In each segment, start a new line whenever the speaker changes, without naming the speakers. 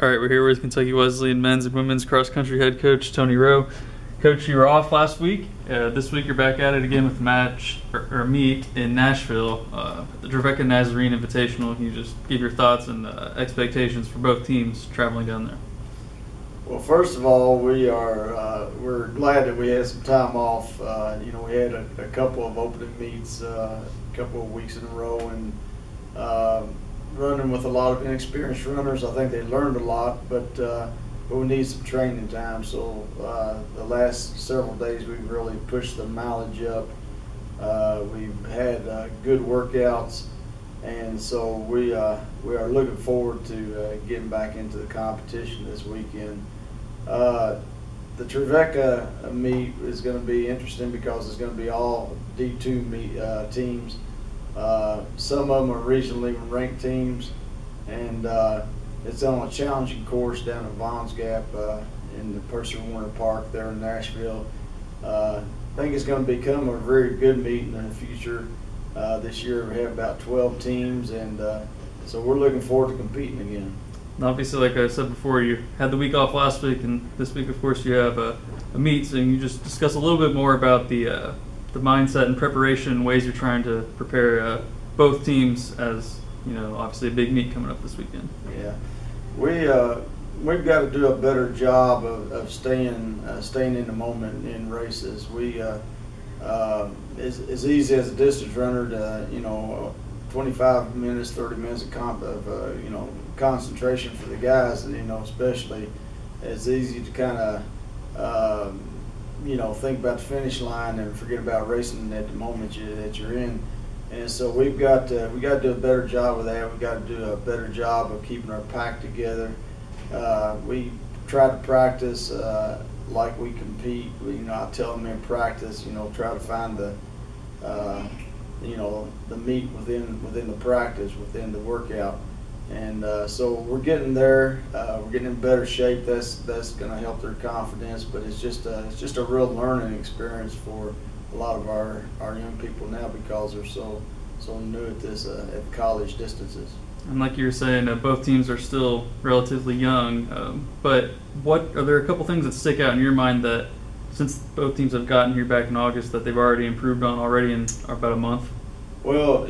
All right, we're here with Kentucky Wesleyan men's and women's cross country head coach Tony Rowe. Coach, you were off last week. Uh, this week you're back at it again with match or, or meet in Nashville, uh, the Trevecca Nazarene Invitational. Can you just give your thoughts and uh, expectations for both teams traveling down there?
Well, first of all, we are uh, we're glad that we had some time off. Uh, you know, we had a, a, couple of opening meets, uh, a couple of weeks in a row, and um, running with a lot of inexperienced runners. I think they learned a lot, but uh, but we need some training time. So uh, the last several days we've really pushed the mileage up. Uh, we've had uh, good workouts, and so we uh, we are looking forward to uh, getting back into the competition this weekend. the Trevecca meet is going to be interesting because it's going to be all D2 meet, teams. Uh, some of them are regionally ranked teams, and uh, it's on a challenging course down at Vaughns Gap uh, in the Percy Warner Park there in Nashville. Uh, I think it's going to become a very good meeting in the future. Uh, this year we have about 12 teams, and so we're looking forward to competing again.
Obviously, like I said before, you had the week off last week, and this week, of course, you have a, a meet. So you just discuss a little bit more about the the mindset and preparation ways you're trying to prepare uh, both teams as you know obviously a big meet coming up this weekend.
Yeah. We uh, we've got to do a better job of, of staying uh, staying in the moment in races. We uh, uh, it's, as easy as a distance runner to you know 25 minutes 30 minutes of, comp, of uh, you know concentration for the guys and you know especially it's easy to kind of you know, think about the finish line and forget about racing at the moment you, that you're in. And so we've got to, we got to do a better job of that. We've got to do a better job of keeping our pack together. Uh, we try to practice uh, like we compete. We, you know, I tell them in practice, you know, try to find the, uh, you know, the meat within within the practice, within the workout and uh, so we're getting there. Uh, we're getting in better shape. That's that's going to help their confidence. But it's just a, it's just a real learning experience for a lot of our, our young people now because they're so so new at this uh, at college distances.
And like you were saying, uh, both teams are still relatively young. Um, but what are there a couple things that stick out in your mind that since both teams have gotten here back in August that they've already improved on already in about a month?
Well,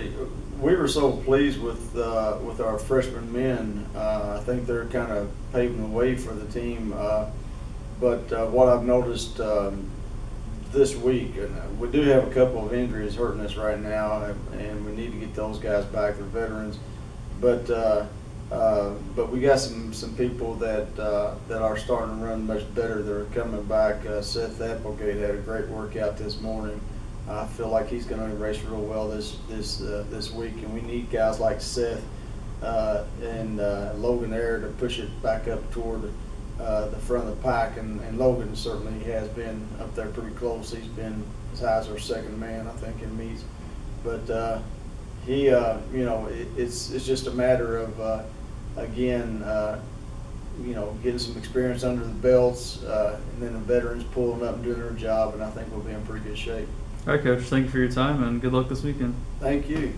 we were so pleased with uh, with our freshman men. Uh, I think they're kind of paving the way for the team. Uh, but uh, what I've noticed um, this week, and uh, we do have a couple of injuries hurting us right now, and we need to get those guys back. They're veterans, but uh, but we got some some people that that are starting to run much better. They're coming back. Seth Applegate had a great workout this morning. I feel like he's going to race real well this this uh, this week, and we need guys like Seth uh, and uh, Logan Air to push it back up toward uh, the front of the pack. And, and, Logan certainly has been up there pretty close. He's been as high as our second man, I think, in meets. But uh, he, uh, you know, it, it's it's just a matter of again you know, getting some experience under the belts, and then the veterans pulling up and doing their job, and I think we'll be in pretty good shape.
All right, Coach. Thank you for your time and good luck this weekend.
Thank you.